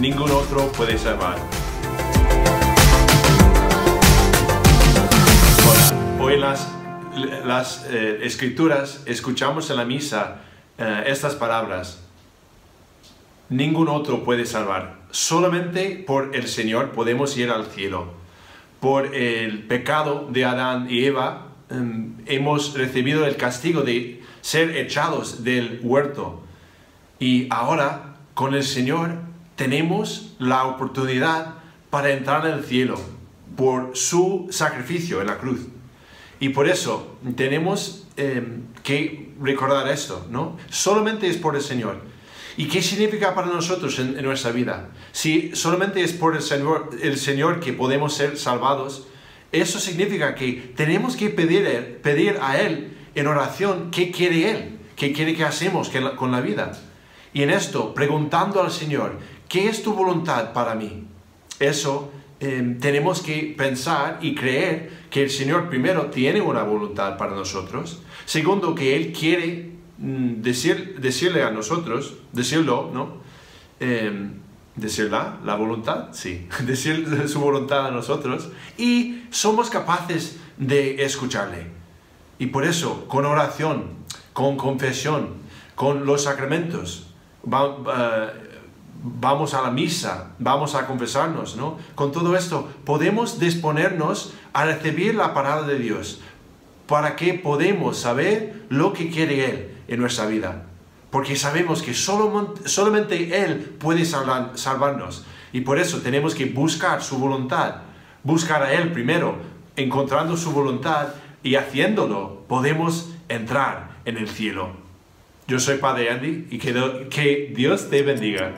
ningún otro puede salvar. Hoy las, las eh, escrituras escuchamos en la misa eh, estas palabras. Ningún otro puede salvar. Solamente por el Señor podemos ir al cielo. Por el pecado de Adán y Eva em, hemos recibido el castigo de ser echados del huerto. Y ahora con el Señor tenemos la oportunidad para entrar en el cielo por su sacrificio en la cruz. Y por eso tenemos em, que recordar esto, ¿no? Solamente es por el Señor. ¿Y qué significa para nosotros en, nuestra vida? Si solamente es por el Señor, el Señor que podemos ser salvados, eso significa que tenemos que pedir, pedir a Él en oración qué quiere Él, qué quiere que hacemos con la vida. Y en esto, preguntando al Señor, ¿qué es tu voluntad para mí? Eso em, tenemos que pensar y creer que el Señor primero tiene una voluntad para nosotros, segundo que Él quiere mm, decir, decirle a nosotros, decirlo, ¿no? Eh, decirla, la voluntad, sí, decir su voluntad a nosotros y somos capaces de escucharle. Y por eso, con oración, con confesión, con los sacramentos, eh, vamos a la misa, vamos a confesarnos, ¿no? Con todo esto podemos disponernos a recibir la palabra de Dios para que podamos saber lo que quiere Él en nuestra vida. Porque sabemos que solo, solamente Él puede salvarnos. Y por eso tenemos que buscar su voluntad, buscar a Él primero, encontrando su voluntad y haciéndolo podemos entrar en el cielo. Yo soy Padre Andy y que, que Dios te bendiga.